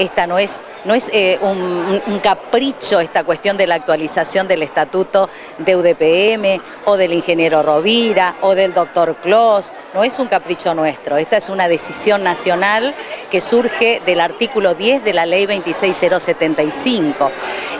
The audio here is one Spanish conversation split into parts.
esta no es, no es eh, un, un, capricho esta cuestión de la actualización del estatuto de UDPM o del ingeniero Rovira o del doctor Clos, no es un capricho nuestro, esta es una decisión nacional que surge del artículo 10 de la ley 26075.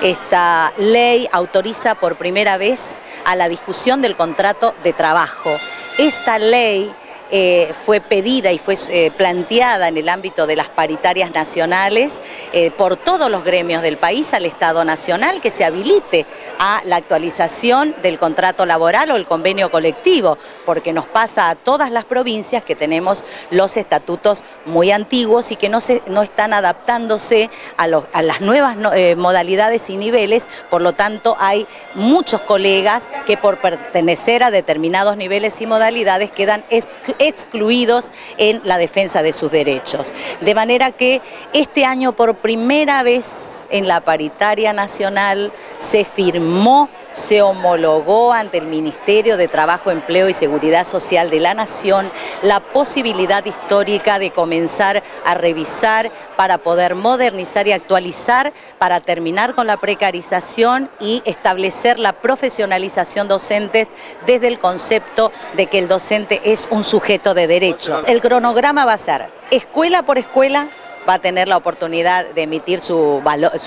Esta ley autoriza por primera vez a la discusión del contrato de trabajo. Esta ley eh, fue pedida y fue eh, planteada en el ámbito de las paritarias nacionales eh, por todos los gremios del país al Estado Nacional que se habilite a la actualización del contrato laboral o el convenio colectivo, porque nos pasa a todas las provincias que tenemos los estatutos muy antiguos y que no, se, no están adaptándose a, a las nuevas modalidades y niveles, por lo tanto hay muchos colegas que por pertenecer a determinados niveles y modalidades quedan excluidos en la defensa de sus derechos. De manera que este año por primera vez en la paritaria nacional se firmó se homologó ante el Ministerio de Trabajo, Empleo y Seguridad Social de la Nación la posibilidad histórica de comenzar a revisar para poder modernizar y actualizar, para terminar con la precarización y establecer la profesionalización docentes desde el concepto de que el docente es un sujeto de derecho. El cronograma va a ser escuela por escuela, va a tener la oportunidad de emitir su,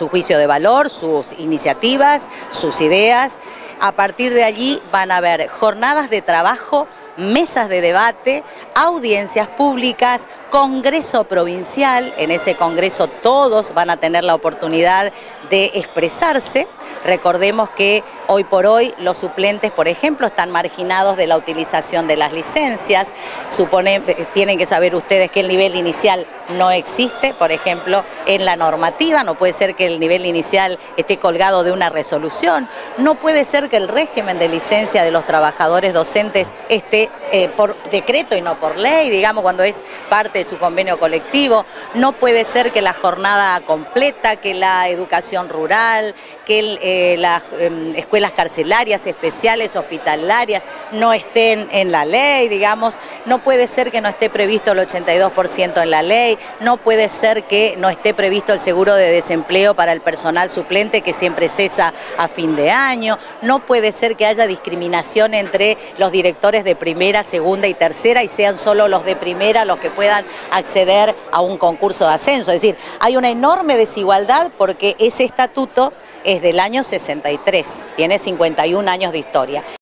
juicio de valor, sus iniciativas, sus ideas. A partir de allí van a haber jornadas de trabajo mesas de debate, audiencias públicas, congreso provincial, en ese congreso todos van a tener la oportunidad de expresarse. Recordemos que hoy por hoy los suplentes, por ejemplo, están marginados de la utilización de las licencias. Supone, tienen que saber ustedes que el nivel inicial no existe, por ejemplo, en la normativa. No puede ser que el nivel inicial esté colgado de una resolución. No puede ser que el régimen de licencia de los trabajadores docentes esté eh, por decreto y no por ley, digamos, cuando es parte de su convenio colectivo. No puede ser que la jornada completa, que la educación rural, que eh, las em, escuelas carcelarias especiales, hospitalarias, no estén en la ley, digamos. No puede ser que no esté previsto el 82% en la ley, no puede ser que no esté previsto el seguro de desempleo para el personal suplente que siempre cesa a fin de año, no puede ser que haya discriminación entre los directores de primera, segunda y tercera y sean solo los de primera los que puedan acceder a un concurso de ascenso. Es decir, hay una enorme desigualdad porque ese estatuto es del año 63, tiene 51 años de historia.